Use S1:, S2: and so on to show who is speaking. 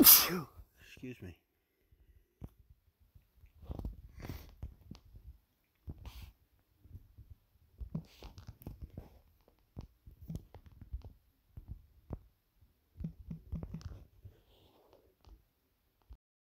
S1: Excuse me.